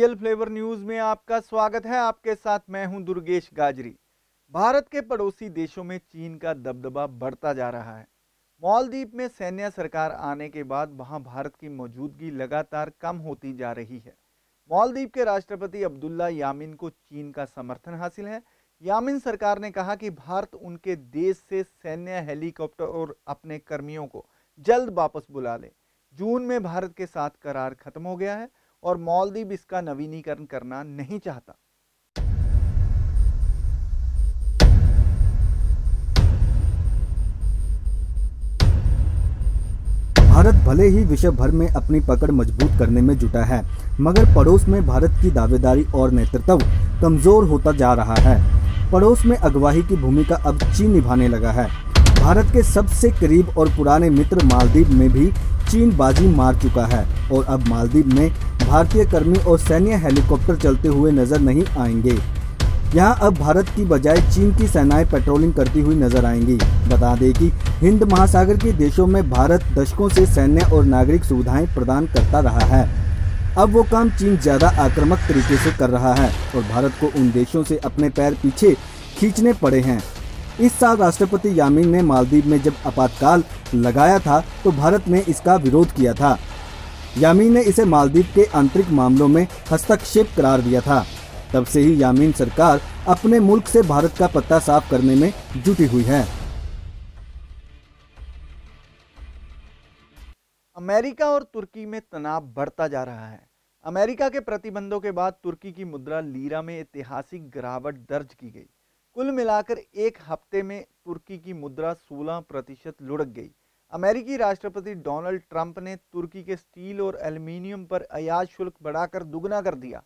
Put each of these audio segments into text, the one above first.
Real flavour news में आपका स्वागत है। आपके साथ मैं हूँ दुर्गेश गाजरी। भारत के पड़ोसी देशों में चीन का दबदबा बढ़ता जा रहा है। मालदीव में सैन्य सरकार आने के बाद वहाँ भारत की मौजूदगी लगातार कम होती जा रही है। मालदीव के राष्ट्रपति अब्दुल्ला यामिन को चीन का समर्थन हासिल है। यामिन सरकार ने कहा कि भारत उनके देश से सैन्य हेलीकॉप्टर और अपने कर्मियों को जल्द वापस बुला ले। जून में भारत के साथ करार खत्म हो गया है। और मालदीव इसका नवीनीकरण करना नहीं चाहता। भारत भले ही विश्व भर में अपनी पकड़ मज़बूत करने में जुटा है, मगर पड़ोस में भारत की दावेदारी और नेतृत्व कमज़ोर होता जा रहा है। पड़ोस में अगवाही की भूमिका अब चीन निभाने लगा है। भारत के सबसे करीब और पुराने मित्र मालदीव में भी चीन बाजी मार चुका है और अब मालदीव में भारतीय कर्मी और सैन्य हेलीकॉप्टर चलते हुए नज़र नहीं आएँगे। यहाँ अब भारत की बजाय चीन की सेनाएँ पेट्रोलिंग करती हुई नज़र आएँगी। बता दें कि हिंद महासागर के देशों में भारत दशकों से सैन्य और नागरिक सुविधाएँ प्रदान करता रहा है। अब वो काम चीन ज़्यादा आक्रामक तरीके से कर रहा है और भारत को उन देशों से अपने पैर पीछे खींचने पड़े हैं। इस साल राष्ट्रपति यामीन ने मालदीव में जब आपातकाल लगाया था तो भारत ने इसका विरोध किया था। यामीन ने इसे मालदीव के आंतरिक मामलों में हस्तक्षेप करार दिया था। तब से ही यामीन सरकार अपने मुल्क से भारत का पत्ता साफ़ करने में जुटी हुई है। अमेरिका और तुर्की में तनाव बढ़ता जा रहा है। अमेरिका के प्रतिबंधों के बाद तुर्की की मुद्रा लीरा में ऐतिहासिक गिरावट दर्ज की गई। कुल मिलाकर एक हफ़्ते में तुर्की की मुद्रा 16 प्रतिशत लुढ़क गई। अमेरिकी राष्ट्रपति डोनाल्ड ट्रंप ने तुर्की के स्टील और एल्युमिनियम पर अयाज शुल्क बढ़ाकर दुगना कर दिया।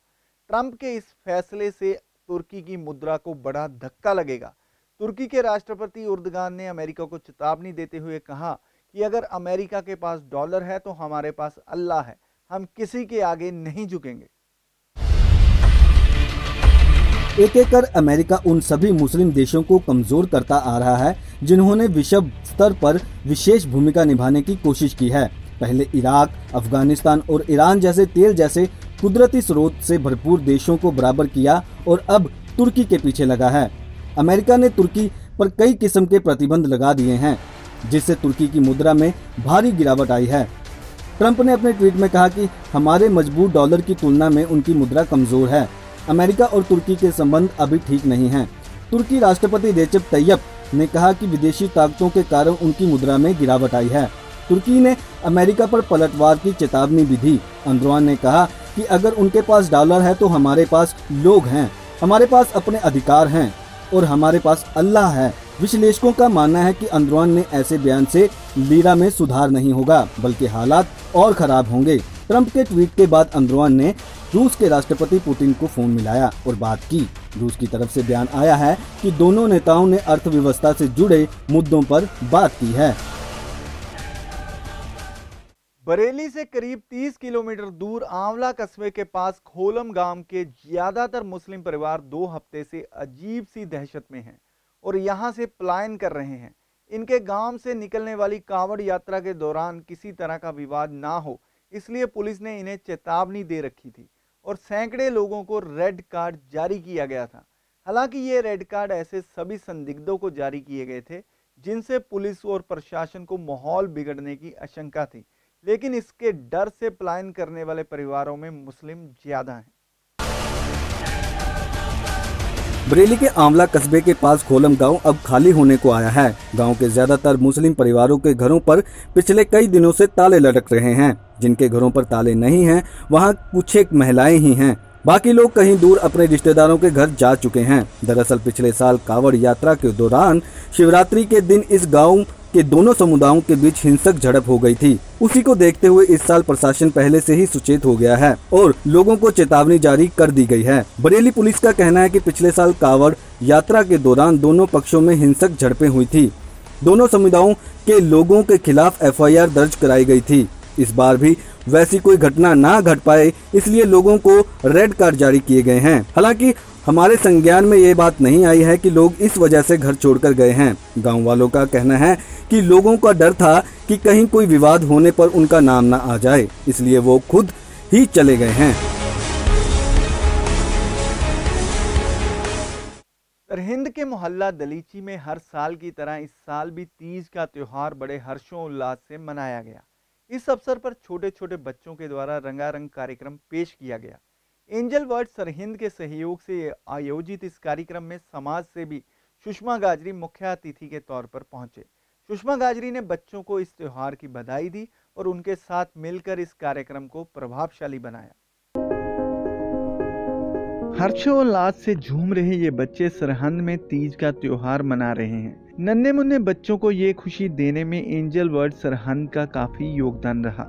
ट्रंप के इस फैसले से तुर्की की मुद्रा को बड़ा धक्का लगेगा। तुर्की के राष्ट्रपति उर्दगान ने अमेरिका को चेतावनी देते हुए कहा कि अगर अमेरिका के पास डॉलर है तो हमारे पास अल्लाह है, हम किसी के आगे नहीं झुकेंगे। एक एक कर अमेरिका उन सभी मुस्लिम देशों को कमज़ोर करता आ रहा है, जिन्होंने विश्व स्तर पर विशेष भूमिका निभाने की कोशिश की है। पहले इराक, अफ़गानिस्तान और ईरान जैसे तेल जैसे कुदरती स्रोत से भरपूर देशों को बराबर किया और अब तुर्की के पीछे लगा है। अमेरिका ने तुर्की पर कई किस्म के प्रतिबंध लगा दिए हैं, जिससे तुर्की की मुद्रा में भारी गिरावट आई है। ट्रंप ने अपने ट्वीट में कहा कि हमारे मज़बूत डॉलर की तुलना में उनकी मुद्रा कमज़ोर है। अमेरिका और तुर्की के संबंध अभी ठीक नहीं हैं। तुर्की राष्ट्रपति रेचप तैयब ने कहा कि विदेशी ताकतों के कारण उनकी मुद्रा में गिरावट आई है। तुर्की ने अमेरिका पर पलटवार की चेतावनी भी दी। अंद्रवान ने कहा कि अगर उनके पास डॉलर है तो हमारे पास लोग हैं, हमारे पास अपने अधिकार हैं और हमारे पास अल्लाह है। विश्लेषकों का मानना है कि अंद्रवान ने ऐसे बयान से लीरा में सुधार नहीं होगा, बल्कि हालात और खराब होंगे। ट्रंप के ट्वीट के बाद अंद्रवान ने रूस के राष्ट्रपति पुतिन को फ़ोन मिलाया और बात की। रूस की तरफ़ से बयान आया है कि दोनों नेताओं ने अर्थव्यवस्था से जुड़े मुद्दों पर बात की है। बरेली से करीब 30 किलोमीटर दूर आंवला कस्बे के पास खोलम गाँव के ज़्यादातर मुस्लिम परिवार दो हफ़्ते से अजीब सी दहशत में हैं और यहाँ से पलायन कर रहे हैं। इनके गाँव से निकलने वाली कांवड़ यात्रा के दौरान किसी तरह का विवाद ना हो इसलिए पुलिस ने इन्हें चेतावनी दे रखी थी और सैकड़े लोगों को रेड कार्ड जारी किया गया था। हालाँकि ये रेड कार्ड ऐसे सभी संदिग्धों को जारी किए गए थे, जिनसे पुलिस और प्रशासन को माहौल बिगड़ने की आशंका थी, लेकिन इसके डर से पलायन करने वाले परिवारों में मुस्लिम ज़्यादा हैं। बरेली के आंवला कस्बे के पास खोलम गाँव अब खाली होने को आया है। गाँव के ज़्यादातर मुस्लिम परिवारों के घरों पर पिछले कई दिनों से ताले लटक रहे हैं। जिनके घरों पर ताले नहीं हैं, वहाँ कुछ एक महिलाएँ ही हैं। बाकी लोग कहीं दूर अपने रिश्तेदारों के घर जा चुके हैं। दरअसल पिछले साल कावड़ यात्रा के दौरान शिवरात्रि के दिन इस गाँव के दोनों समुदायों के बीच हिंसक झड़प हो गई थी। उसी को देखते हुए इस साल प्रशासन पहले से ही सुचेत हो गया है और लोगों को चेतावनी जारी कर दी गई है। बरेली पुलिस का कहना है कि पिछले साल कावड़ यात्रा के दौरान दोनों पक्षों में हिंसक झड़पें हुई थी। दोनों समुदायों के लोगों के खिलाफ एफआईआर दर्ज कराई गई थी। इस बार भी वैसी कोई घटना ना घट पाए, इसलिए लोगों को रेड कार्ड जारी किए गए हैं। हालाँकि, हमारे संज्ञान में ये बात नहीं आई है कि लोग इस वजह से घर छोड़कर गए हैं। गाँव वालों का कहना है कि लोगों का डर था कि कहीं कोई विवाद होने पर उनका नाम ना आ जाए, इसलिए वो खुद ही चले गए हैं। हिंद के मोहल्ला दलीची में हर साल की तरह इस साल भी तीज का त्योहार बड़े हर्षोल्लास से मनाया गया। इस अवसर पर छोटे छोटे बच्चों के द्वारा रंगारंग कार्यक्रम पेश किया गया। एंजल वर्ड सरहिंद के सहयोग से आयोजित इस कार्यक्रम में समाज से भी सुषमा गाजरी मुख्य अतिथि के तौर पर पहुँचे। सुषमा गाजरी ने बच्चों को इस त्यौहार की बधाई दी और उनके साथ मिलकर इस कार्यक्रम को प्रभावशाली बनाया। हर्षोल्लास से झूम रहे ये बच्चे सरहंद में तीज का त्योहार मना रहे हैं। नन्हे मुन्ने बच्चों को ये खुशी देने में एंजल वर्ड सरहंद का काफ़ी योगदान रहा।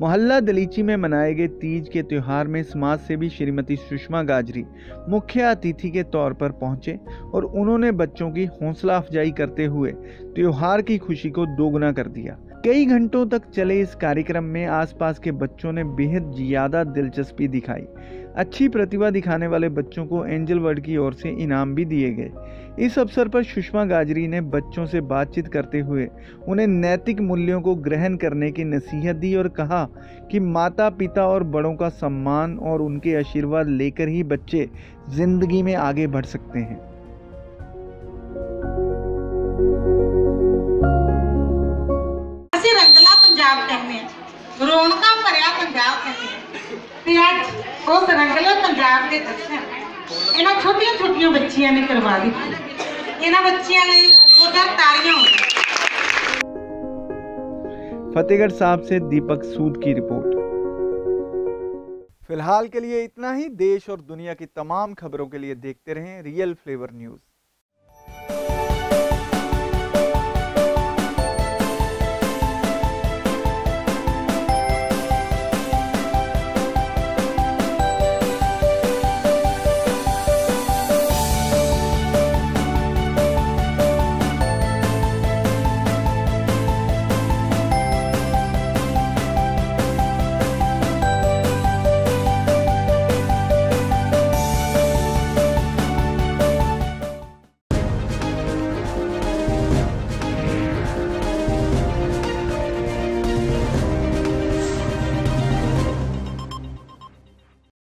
मोहल्ला दलीची में मनाए गए तीज के त्यौहार में समाज से भी श्रीमती सुषमा गाजरी मुख्य अतिथि के तौर पर पहुँचे और उन्होंने बच्चों की हौसला अफजाई करते हुए त्यौहार की खुशी को दोगुना कर दिया। कई घंटों तक चले इस कार्यक्रम में आसपास के बच्चों ने बेहद ज़्यादा दिलचस्पी दिखाई। अच्छी प्रतिभा दिखाने वाले बच्चों को एंजल वर्ड की ओर से इनाम भी दिए गए। इस अवसर पर सुषमा गाजरी ने बच्चों से बातचीत करते हुए उन्हें नैतिक मूल्यों को ग्रहण करने की नसीहत दी और कहा कि माता पिता और बड़ों का सम्मान और उनके आशीर्वाद लेकर ही बच्चे ज़िंदगी में आगे बढ़ सकते हैं। रंगला पंजाब कहते हैं रौनक भरिया पंजाब कहते हैं ਤੇ ਅੱਜ ਉਸ ਰੰਗਲੇ ਪੰਜਾਬ ਦੇ ਦਰਸ਼ਨ ਇਹਨਾਂ ਛੋਟੀਆਂ ਛੋਟੀਆਂ ਬੱਚੀਆਂ ਨੇ ਕਰਵਾ ਦਿੱਤੇ ਇਹਨਾਂ ਬੱਚਿਆਂ ਲਈ ਜ਼ੋਰਦਾਰ ਤਾੜੀਆਂ ਹੋ फतेहगढ़ साहब से दीपक सूद की रिपोर्ट फिलहाल के लिए इतना ही देश और दुनिया की तमाम खबरों के लिए देखते रहें रियल फ्लेवर न्यूज़